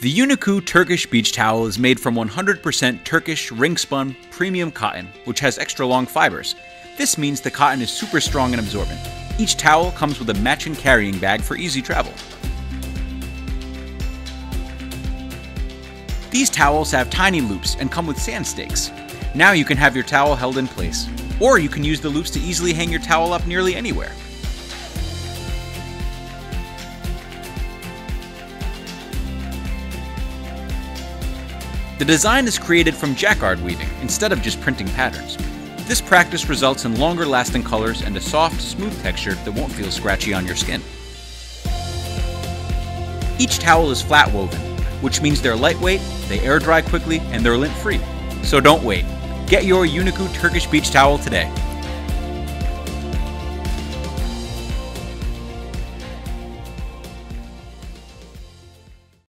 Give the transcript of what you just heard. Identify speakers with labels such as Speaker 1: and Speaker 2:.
Speaker 1: The Yuniku Turkish beach towel is made from 100% Turkish ring spun premium cotton, which has extra long fibers. This means the cotton is super strong and absorbent. Each towel comes with a matching carrying bag for easy travel. These towels have tiny loops and come with sand stakes. Now you can have your towel held in place. Or you can use the loops to easily hang your towel up nearly anywhere. The design is created from jacquard weaving instead of just printing patterns. This practice results in longer lasting colors and a soft, smooth texture that won't feel scratchy on your skin. Each towel is flat woven, which means they're lightweight, they air dry quickly, and they're lint free. So don't wait. Get your Yuniku Turkish Beach Towel today.